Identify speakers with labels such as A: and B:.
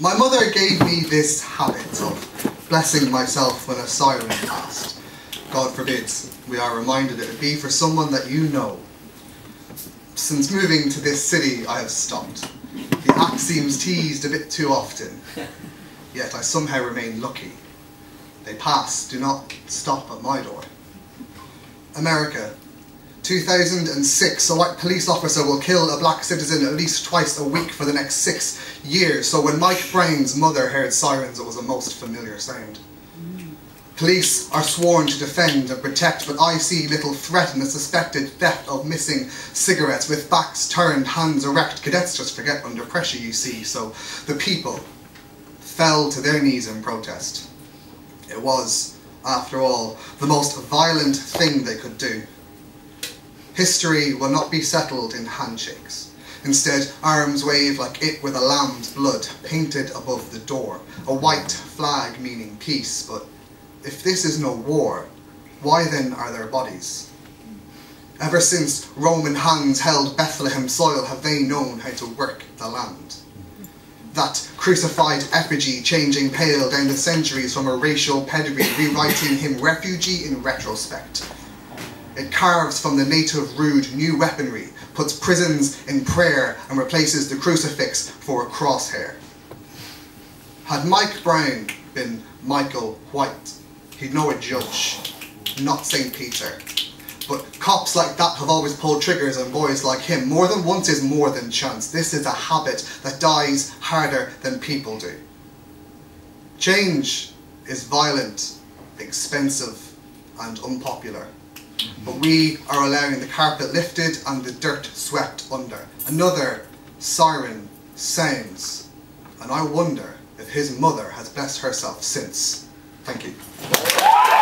A: My mother gave me this habit of blessing myself when a siren passed. God forbids we are reminded it would be for someone that you know. Since moving to this city, I have stopped. The act seems teased a bit too often, yet I somehow remain lucky. They pass, do not stop at my door. America, 2006, a white police officer will kill a black citizen at least twice a week for the next six years. So when Mike Brown's mother heard sirens, it was a most familiar sound. Police are sworn to defend and protect, but I see little threat in the suspected theft of missing cigarettes with backs turned, hands erect. Cadets just forget under pressure, you see, so the people fell to their knees in protest. It was, after all, the most violent thing they could do. History will not be settled in handshakes. Instead, arms wave like it with a lamb's blood painted above the door, a white flag meaning peace, but if this is no war, why then are there bodies? Ever since Roman hands held Bethlehem soil have they known how to work the land. That crucified effigy changing pale down the centuries from a racial pedigree, rewriting him refugee in retrospect. It carves from the native rude new weaponry, puts prisons in prayer and replaces the crucifix for a crosshair. Had Mike Brown been Michael White, he'd know a judge, not St. Peter. But cops like that have always pulled triggers on boys like him. More than once is more than chance. This is a habit that dies harder than people do. Change is violent, expensive, and unpopular. But we are allowing the carpet lifted and the dirt swept under. Another siren sounds, and I wonder if his mother has blessed herself since. Thank you.